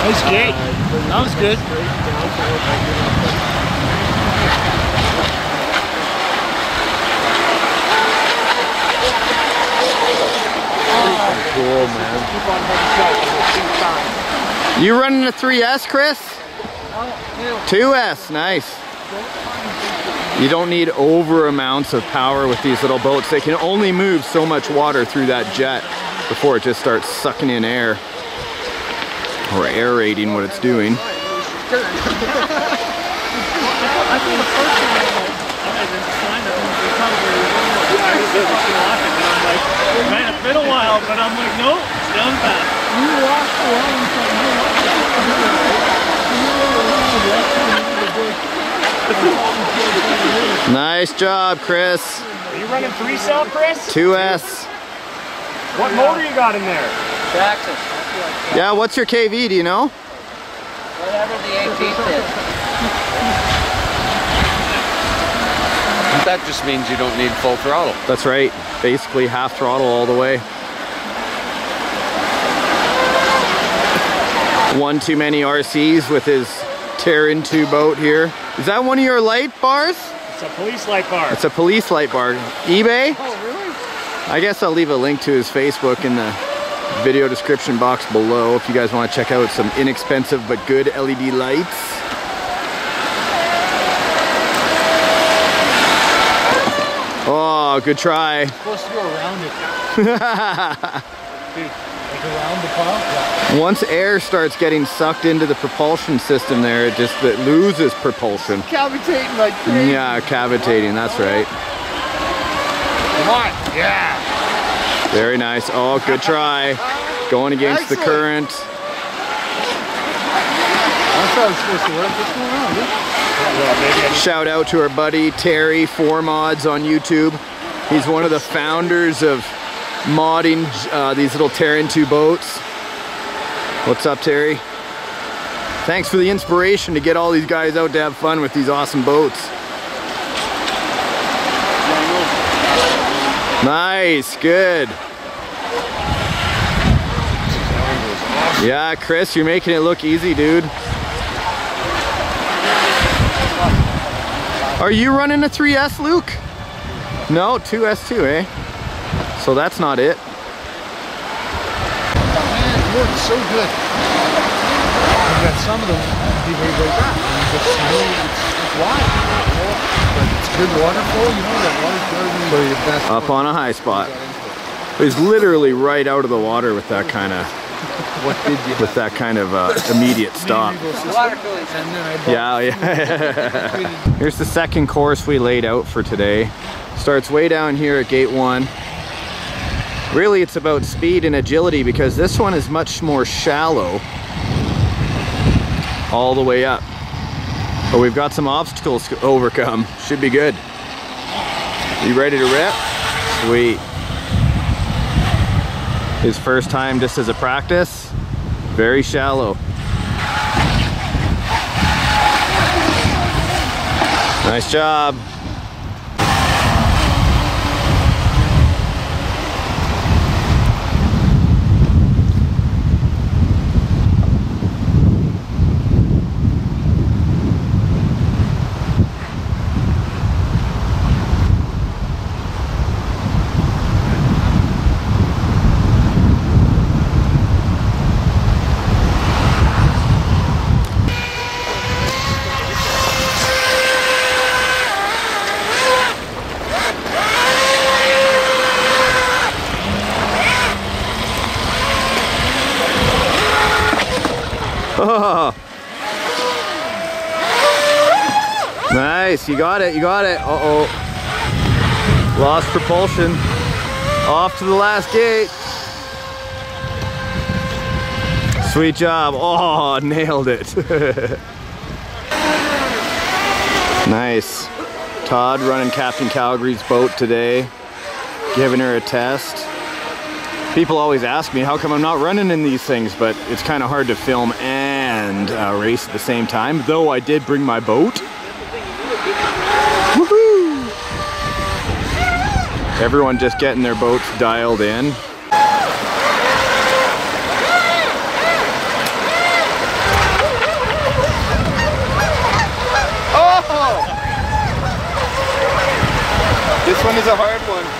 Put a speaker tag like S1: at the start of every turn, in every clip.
S1: Nice gate. That was good.
S2: Cool, man. You running a 3S, Chris? 2S, nice. You don't need over amounts of power with these little boats. They can only move so much water through that jet before it just starts sucking in air or aerating what it's doing.
S1: Man, it's been a while, but I'm like, nope, it's down fast.
S2: Nice job, Chris.
S1: Are you running three cell, Chris?
S2: 2S.
S1: What motor you got in there?
S3: Jackson,
S2: Yeah, what's your KV, do you know?
S3: whatever the 18th is.
S4: That just means you don't need full throttle.
S2: That's right. Basically half throttle all the way. One too many RCs with his tear into boat here. Is that one of your light bars?
S1: It's a police light bar.
S2: It's a police light bar. eBay? Oh, really? I guess I'll leave a link to his Facebook in the video description box below if you guys want to check out some inexpensive but good LED lights. Oh, good try.
S1: supposed to go around it. Dude, like around the pump?
S2: Once air starts getting sucked into the propulsion system there, it just it loses propulsion.
S1: Cavitating like crazy.
S2: Yeah, cavitating, that's right.
S1: Come on. Yeah.
S2: Very nice. Oh, good try. Going against the current.
S1: That's how it's supposed to work. What's going on, dude? Well, maybe I
S2: Shout out to our buddy Terry Four Mods on YouTube. He's one of the founders of modding uh, these little Tear Into boats. What's up, Terry? Thanks for the inspiration to get all these guys out to have fun with these awesome boats. Nice, good. Yeah, Chris, you're making it look easy, dude. Are you running a 3S, Luke? No, 2S2, eh? So that's not it.
S1: Man, works so good. I've got some of them you just know it's. You know, good water you know, that water's better for your best.
S2: Up on a high spot. He's literally right out of the water with that kind of
S1: What did you
S2: with that kind of uh, immediate stop.
S3: Water cooling
S1: And then I bought
S2: Yeah, yeah. Here's the second course we laid out for today. Starts way down here at gate one. Really, it's about speed and agility because this one is much more shallow all the way up. But we've got some obstacles to overcome. Should be good. You ready to rip? Sweet. His first time just as a practice. Very shallow. Nice job. Nice, you got it, you got it. Uh-oh. Lost propulsion. Off to the last gate. Sweet job. Oh, nailed it. nice. Todd running Captain Calgary's boat today. Giving her a test. People always ask me how come I'm not running in these things, but it's kind of hard to film and and uh, race at the same time, though I did bring my boat. Everyone just getting their boats dialed in. Oh! This one is a hard one.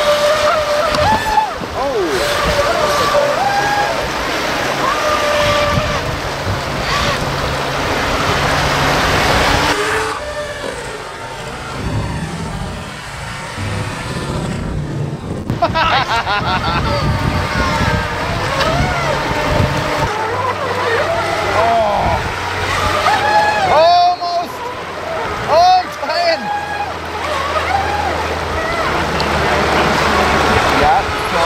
S2: Almost! Oh, I'm trying! Yeah, so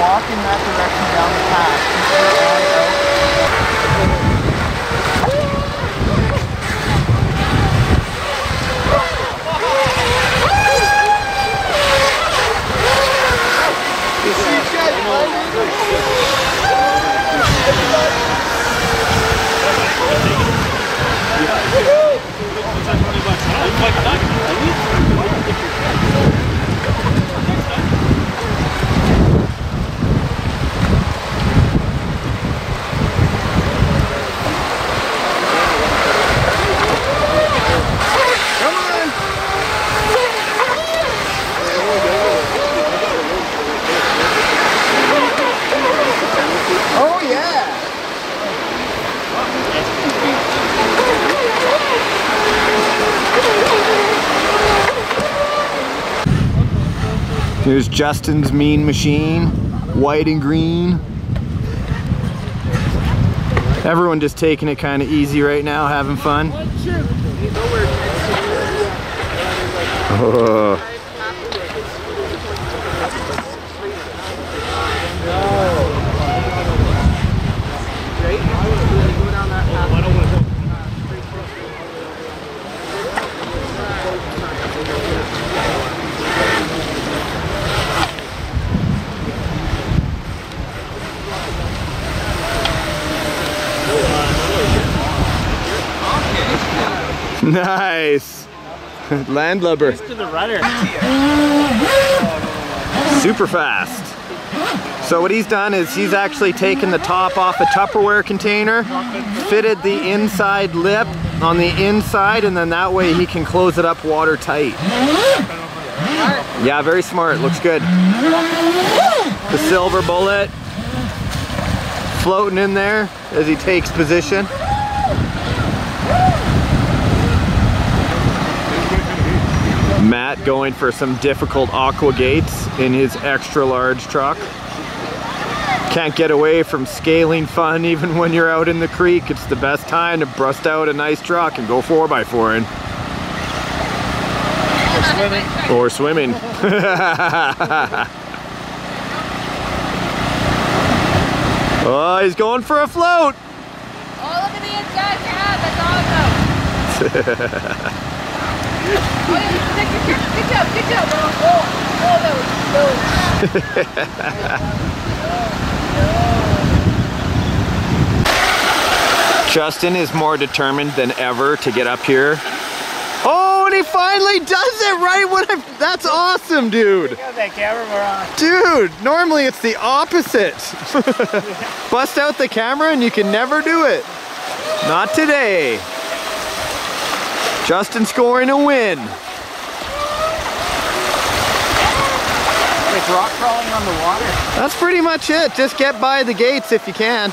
S2: walk in that direction down the path. Keep your eye out. Come on! Oh yeah! Here's Justin's mean machine, white and green. Everyone just taking it kind of easy right now, having fun. Oh. Nice. Landlubber.
S5: To the rudder.
S2: super fast. So what he's done is he's actually taken the top off a Tupperware container, fitted the inside lip on the inside, and then that way he can close it up watertight. Yeah, very smart. Looks good. The silver bullet floating in there as he takes position. Matt going for some difficult aqua gates in his extra large truck. Can't get away from scaling fun even when you're out in the creek. It's the best time to bust out a nice truck and go 4x4 in. Or swimming. Or swimming. Oh, he's going for a float.
S6: Oh, look at the inside cab. That's awesome. Oh, yeah, take your. Good job. Good job. That was so.
S2: Justin is more determined than ever to get up here. Oh, and he finally does it right when I, that's awesome, dude.
S5: Got that camera on.
S2: Dude, normally it's the opposite. Bust out the camera and you can never do it. Not today. Justin scoring a win.
S5: It's rock crawling on the water.
S2: That's pretty much it. Just get by the gates if you can.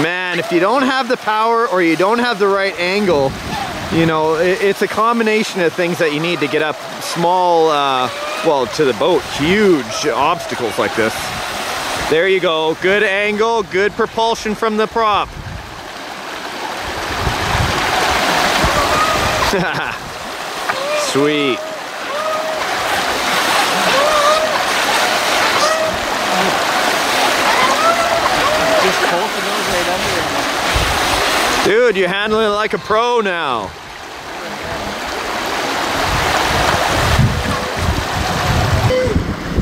S2: Man, if you don't have the power or you don't have the right angle, you know, it's a combination of things that you need to get up small, uh, well, to the boat, huge obstacles like this. There you go. Good angle, good propulsion from the prop. Sweet.
S5: Just both of those right under him.
S2: Dude, you're handling it like a pro now.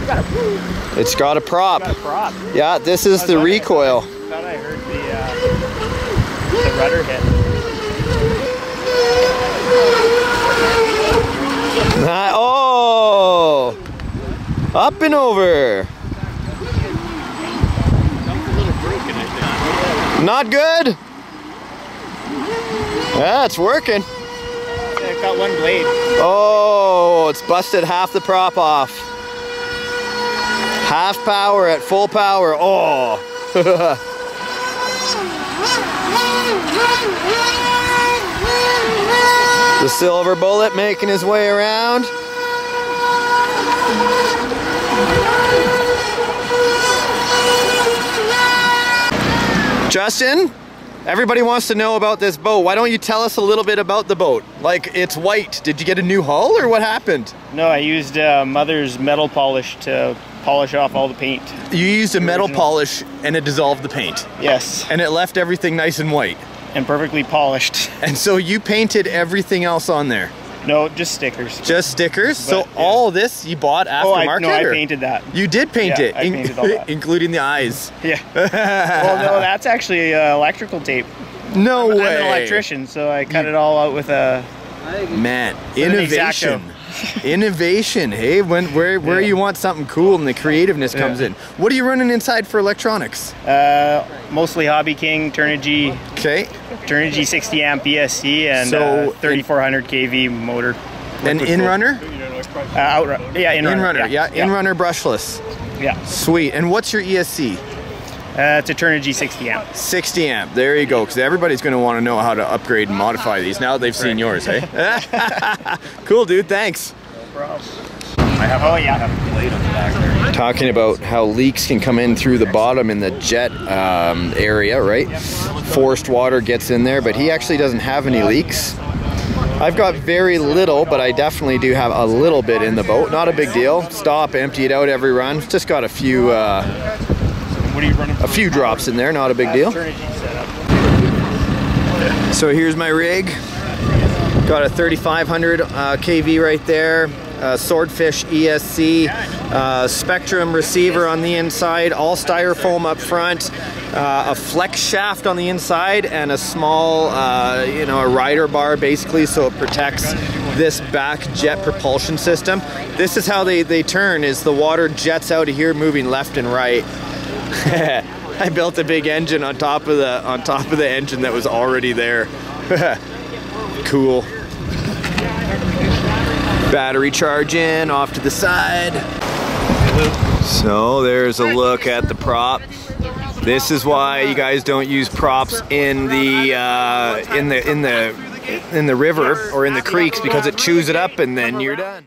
S2: it's got a prop.
S5: Prop.
S2: Yeah, this is the recoil.
S5: I thought I heard the, uh, the rudder hit.
S2: Oh! Up and over. Not good? Yeah, it's working.
S5: It got one blade.
S2: Oh, it's busted half the prop off. Half power at full power. Oh. the silver bullet making his way around. Justin, everybody wants to know about this boat. Why don't you tell us a little bit about the boat? Like, it's white. Did you get a new hull or what happened?
S5: No, I used uh, Mother's metal polish to polish off all the paint.
S2: You used a metal
S5: Original.
S2: polish and it dissolved the paint.
S5: Yes,
S2: And it left everything nice and white.
S5: and perfectly polished.
S2: And so you painted everything else on there.
S5: No, just stickers.
S2: Just stickers. so
S5: yeah.
S2: all this you bought
S5: Oh, I,
S2: aftermarket?
S5: no, I painted that.
S2: You did paint
S5: Yeah,
S2: it,
S5: I
S2: in-
S5: painted all that.
S2: including the eyes.
S5: Yeah. well, no, that's actually uh, electrical tape.
S2: No
S5: I'm
S2: way.
S5: an electrician, so I cut it all out with a.
S2: Man,
S5: an
S2: innovation. Innovation. Hey, when where where
S5: Yeah.
S2: you want something cool and the creativeness
S5: Yeah.
S2: comes in. What are you running inside for electronics?
S5: Uh, mostly Hobby King, Turnigy,
S2: Okay.
S5: Turnigy 60 amp ESC, and
S2: So,
S5: uh, 3400 kV motor.
S2: An in runner?
S5: Uh, outrun. Yeah, in,
S2: In runner. Yeah,
S5: yeah.
S2: in runner brushless.
S5: Yeah.
S2: Sweet. And what's your ESC?
S5: Uh, it's a Turnigy 60 amp.
S2: 60 amp. There you go. Because everybody's going to want to know how to upgrade and modify these now that they've seen yours, hey? cool, dude. Thanks.
S5: Oh yeah.
S2: Talking about how leaks can come in through the bottom in the jet um, area, right? Forced water gets in there, but he actually doesn't have any leaks. I've got very little, but I definitely do have a little bit in the boat. Not a big deal. Stop, empty it out every run. Just got a few, uh,
S5: What are you running?
S2: a few drops in there. Not a big deal. So here's my rig. Got a 3500 uh, kV right there. Uh, Swordfish ESC, uh, Spektrum receiver on the inside, all styrofoam up front, uh, a flex shaft on the inside, and a small, uh, you know, a rider bar basically so it protects this back jet propulsion system. This is how they, they turn is the water jets out of here moving left and right. I built a big engine on top of the on top of the engine that was already there. cool. Battery charge in off to the side. So there's a look at the prop. This is why you guys don't use props in the uh, in the in the in the river or in the creeks because it chews it up and then you're done.